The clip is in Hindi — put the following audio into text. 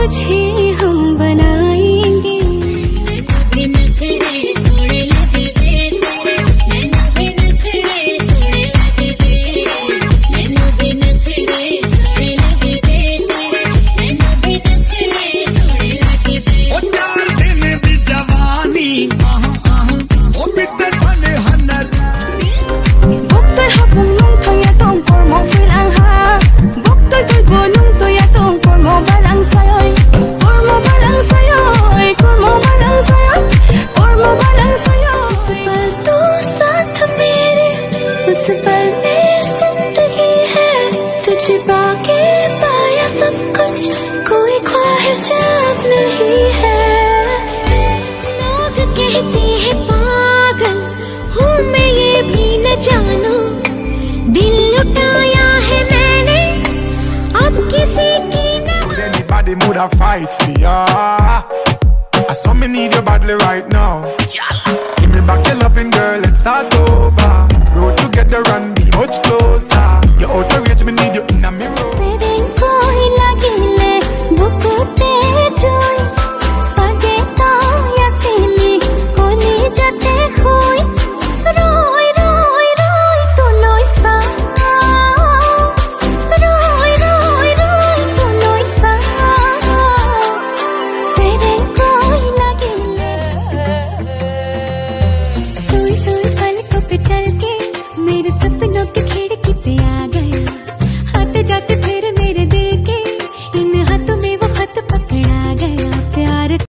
我情 छिपा के पाया सब कुछ कोई ख्वाहिश अब नहीं है लोग कहते हैं पागल हूँ मैं ये भी न जाना दिल लुटाया है मैंने अब किसी की Anybody would have fight for ya I saw me need you badly right now Give me back your loving girl, let's start over Road together and